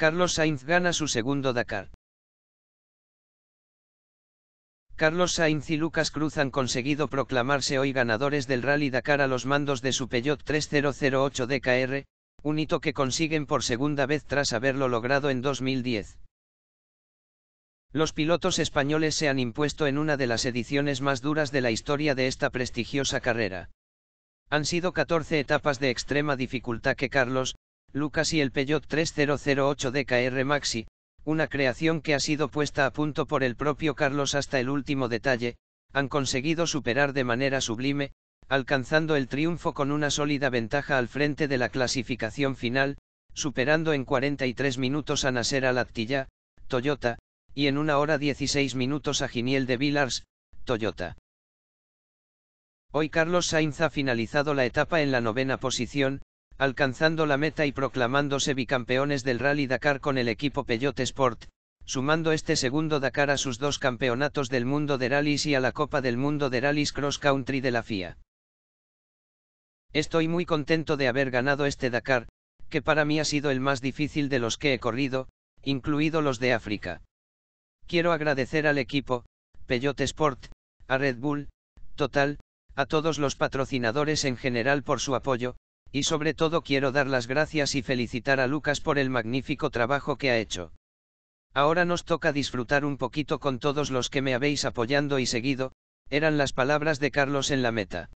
Carlos Sainz gana su segundo Dakar. Carlos Sainz y Lucas Cruz han conseguido proclamarse hoy ganadores del Rally Dakar a los mandos de su Peugeot 3008 DKR, un hito que consiguen por segunda vez tras haberlo logrado en 2010. Los pilotos españoles se han impuesto en una de las ediciones más duras de la historia de esta prestigiosa carrera. Han sido 14 etapas de extrema dificultad que Carlos, Lucas y el Peugeot 3008 DKR Maxi, una creación que ha sido puesta a punto por el propio Carlos hasta el último detalle, han conseguido superar de manera sublime, alcanzando el triunfo con una sólida ventaja al frente de la clasificación final, superando en 43 minutos a Nasser al Toyota, y en una hora 16 minutos a Giniel de Villars, Toyota. Hoy Carlos Sainz ha finalizado la etapa en la novena posición, alcanzando la meta y proclamándose bicampeones del Rally Dakar con el equipo Peugeot Sport, sumando este segundo Dakar a sus dos campeonatos del mundo de rallies y a la Copa del Mundo de Rallies Cross Country de la FIA. Estoy muy contento de haber ganado este Dakar, que para mí ha sido el más difícil de los que he corrido, incluido los de África. Quiero agradecer al equipo, Peugeot Sport, a Red Bull, Total, a todos los patrocinadores en general por su apoyo, y sobre todo quiero dar las gracias y felicitar a Lucas por el magnífico trabajo que ha hecho. Ahora nos toca disfrutar un poquito con todos los que me habéis apoyando y seguido, eran las palabras de Carlos en la meta.